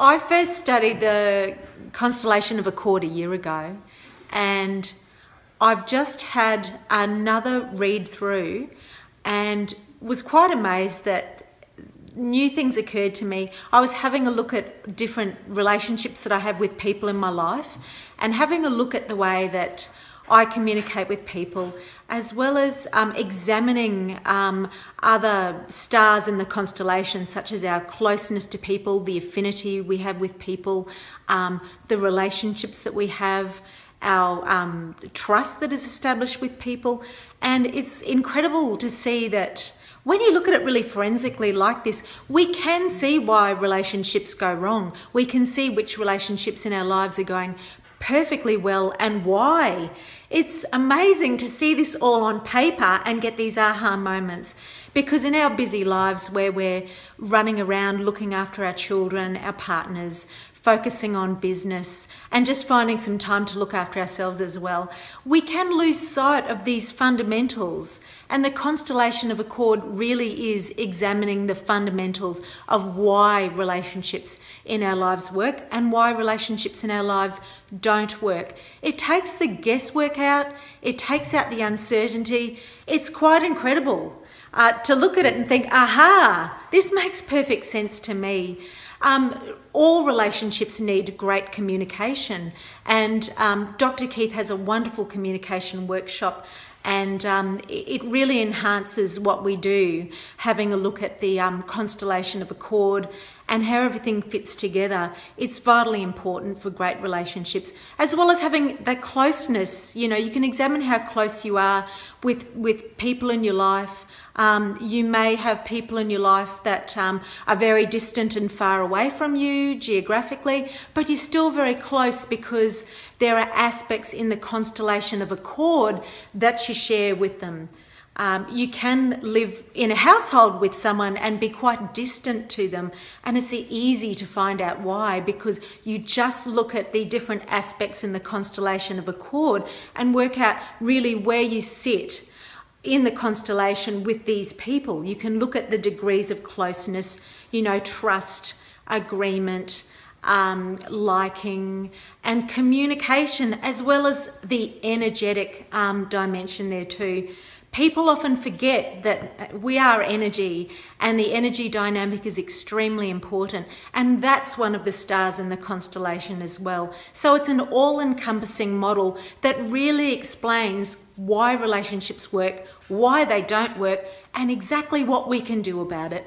I first studied the constellation of Accord a year ago, and I've just had another read through and was quite amazed that new things occurred to me. I was having a look at different relationships that I have with people in my life and having a look at the way that I communicate with people, as well as um, examining um, other stars in the constellation, such as our closeness to people, the affinity we have with people, um, the relationships that we have, our um, trust that is established with people. And it's incredible to see that when you look at it really forensically like this, we can see why relationships go wrong. We can see which relationships in our lives are going perfectly well and why. It's amazing to see this all on paper and get these aha moments because in our busy lives where we're running around looking after our children, our partners, focusing on business, and just finding some time to look after ourselves as well, we can lose sight of these fundamentals. And the constellation of Accord really is examining the fundamentals of why relationships in our lives work and why relationships in our lives don't work. It takes the guesswork out, it takes out the uncertainty. It's quite incredible. Uh, to look at it and think, aha, this makes perfect sense to me. Um, all relationships need great communication, and um, Dr. Keith has a wonderful communication workshop. And um, it really enhances what we do, having a look at the um, constellation of Accord and how everything fits together. It's vitally important for great relationships, as well as having that closeness. You know, you can examine how close you are with with people in your life. Um, you may have people in your life that um, are very distant and far away from you geographically, but you're still very close because there are aspects in the constellation of Accord that you share with them. Um, you can live in a household with someone and be quite distant to them, and it's easy to find out why because you just look at the different aspects in the constellation of Accord and work out really where you sit in the constellation with these people. You can look at the degrees of closeness, you know, trust, agreement, um, liking, and communication, as well as the energetic um, dimension there too. People often forget that we are energy and the energy dynamic is extremely important. And that's one of the stars in the constellation as well. So it's an all encompassing model that really explains why relationships work, why they don't work, and exactly what we can do about it.